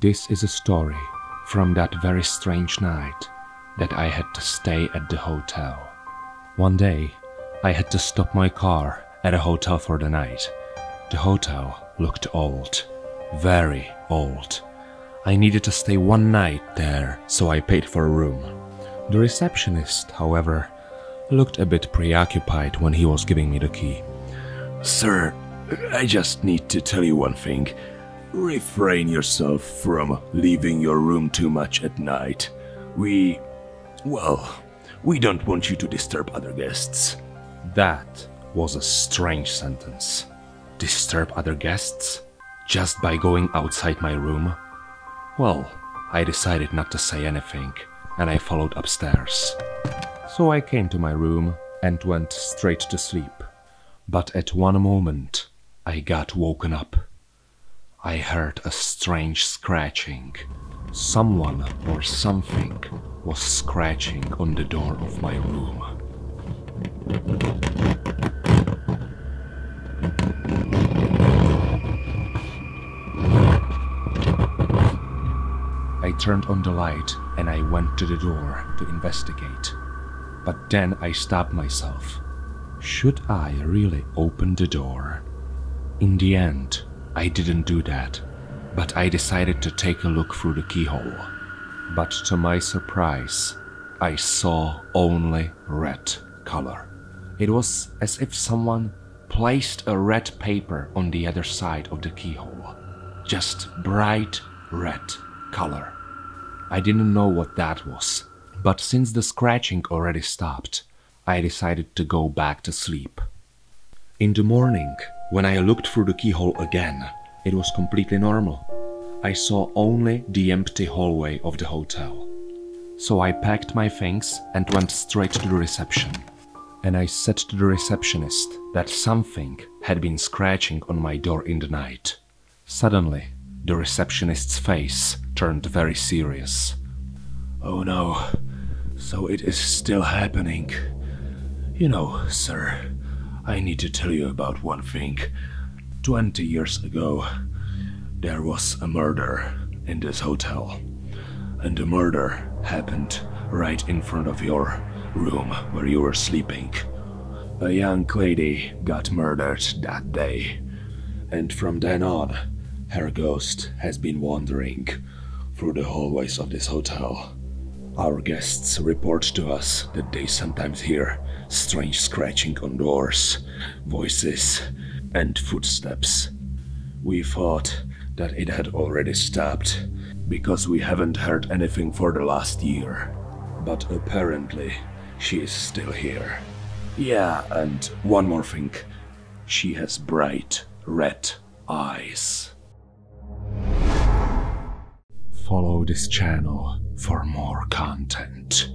This is a story from that very strange night that I had to stay at the hotel. One day, I had to stop my car at a hotel for the night. The hotel looked old, very old. I needed to stay one night there, so I paid for a room. The receptionist, however, looked a bit preoccupied when he was giving me the key. Sir, I just need to tell you one thing. Refrain yourself from leaving your room too much at night. We. well, we don't want you to disturb other guests. That was a strange sentence. Disturb other guests? Just by going outside my room? Well, I decided not to say anything, and I followed upstairs. So I came to my room and went straight to sleep. But at one moment, I got woken up. I heard a strange scratching. Someone or something was scratching on the door of my room. I turned on the light and I went to the door to investigate. But then I stopped myself. Should I really open the door? In the end, I didn't do that, but I decided to take a look through the keyhole. But to my surprise, I saw only red color. It was as if someone placed a red paper on the other side of the keyhole. Just bright red color. I didn't know what that was, but since the scratching already stopped, I decided to go back to sleep. In the morning, when I looked through the keyhole again, it was completely normal. I saw only the empty hallway of the hotel. So I packed my things and went straight to the reception. And I said to the receptionist that something had been scratching on my door in the night. Suddenly, the receptionist's face turned very serious. Oh no, so it is still happening. You know, sir, I need to tell you about one thing. Twenty years ago, there was a murder in this hotel. And the murder happened right in front of your room where you were sleeping. A young lady got murdered that day. And from then on, her ghost has been wandering through the hallways of this hotel. Our guests report to us that they sometimes hear strange scratching on doors, voices, and footsteps. We thought that it had already stopped because we haven't heard anything for the last year. But apparently, she is still here. Yeah, and one more thing. She has bright red eyes. Follow this channel for more content.